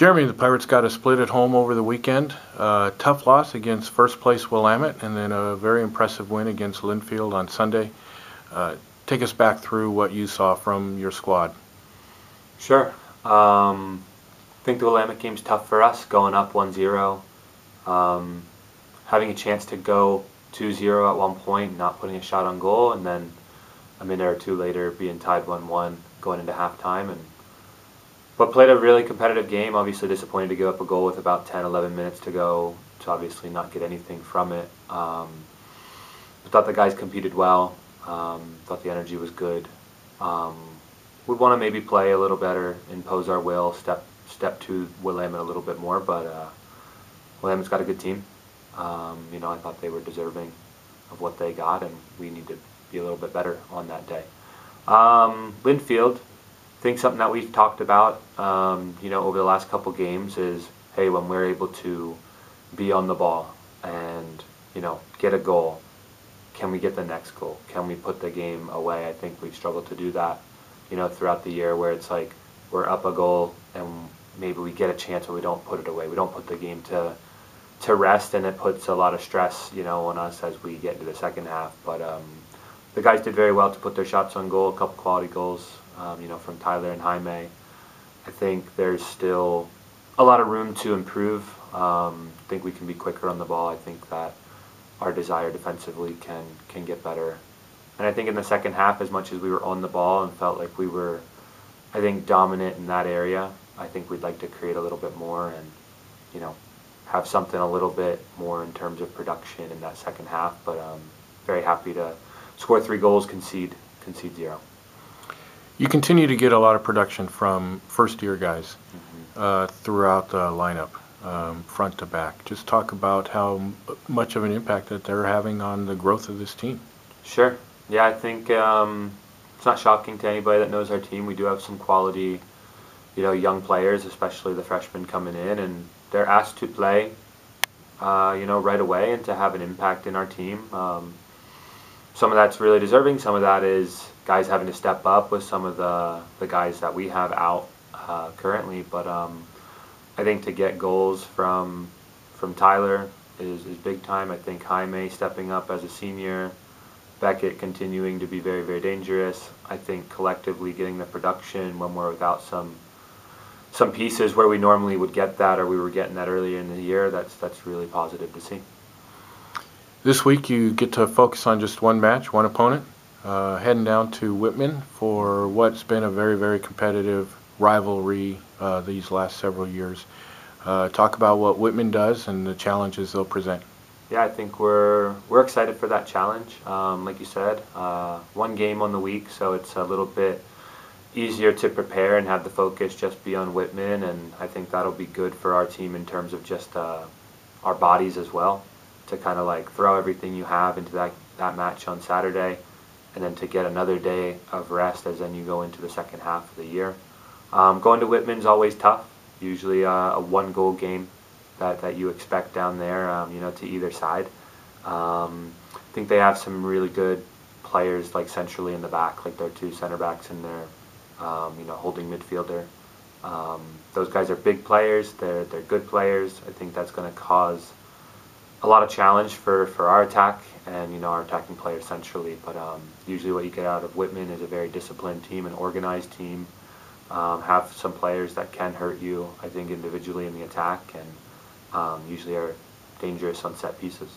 Jeremy, the Pirates got a split at home over the weekend. Uh, tough loss against first place Willamette, and then a very impressive win against Linfield on Sunday. Uh, take us back through what you saw from your squad. Sure. Um, I think the Willamette game's tough for us, going up 1-0. Um, having a chance to go 2-0 at one point, not putting a shot on goal, and then a minute or two later being tied 1-1 going into halftime. And but played a really competitive game. Obviously disappointed to give up a goal with about 10, 11 minutes to go to obviously not get anything from it. Um, thought the guys competed well. Um, thought the energy was good. Um, would want to maybe play a little better, impose our will, step step to Willamette a little bit more, but uh, Willamette's got a good team. Um, you know, I thought they were deserving of what they got, and we need to be a little bit better on that day. Um, Linfield, think something that we've talked about, um, you know, over the last couple games is, hey, when we're able to be on the ball and, you know, get a goal, can we get the next goal? Can we put the game away? I think we've struggled to do that, you know, throughout the year where it's like we're up a goal and maybe we get a chance but we don't put it away. We don't put the game to to rest and it puts a lot of stress, you know, on us as we get into the second half. But um, the guys did very well to put their shots on goal, a couple quality goals, um, you know, from Tyler and Jaime. I think there's still a lot of room to improve. Um, I think we can be quicker on the ball. I think that our desire defensively can can get better. And I think in the second half, as much as we were on the ball and felt like we were, I think, dominant in that area, I think we'd like to create a little bit more and, you know, have something a little bit more in terms of production in that second half. But um, very happy to score three goals, concede concede zero. You continue to get a lot of production from first-year guys mm-hmm. uh, throughout the lineup um, front to back. Just talk about how much of an impact that they're having on the growth of this team. Sure. Yeah, I think um, it's not shocking to anybody that knows our team. We do have some quality, you know, young players, especially the freshmen coming in, and they're asked to play, uh, you know, right away and to have an impact in our team. Um, some of that's really deserving. Some of that is guys having to step up with some of the the guys that we have out uh, currently. But um, I think to get goals from from Tyler is, is big time. I think Jaime stepping up as a senior, Beckett continuing to be very, very dangerous. I think collectively getting the production when we're without some some pieces where we normally would get that or we were getting that earlier in the year, that's that's really positive to see. This week you get to focus on just one match, one opponent, uh, heading down to Whitman for what's been a very, very competitive rivalry uh, these last several years. Uh, talk about what Whitman does and the challenges they'll present. Yeah, I think we're we're excited for that challenge. Um, like you said, uh, one game on the week, so it's a little bit easier to prepare and have the focus just be on Whitman, and I think that'll be good for our team in terms of just uh, our bodies as well, to kind of like throw everything you have into that that match on Saturday, and then to get another day of rest as then you go into the second half of the year. Um, going to Whitman's always tough. Usually uh, a one goal game that, that you expect down there, um, you know, to either side. Um, I think they have some really good players like centrally in the back, like their two center backs and their, um, you know, holding midfielder. Um, those guys are big players. They're they're good players. I think that's going to cause a lot of challenge for, for our attack and you know our attacking players centrally. But um, usually, what you get out of Whitman is a very disciplined team, an organized team um, have some players that can hurt you, I think, individually in the attack, and um, usually are dangerous on set pieces.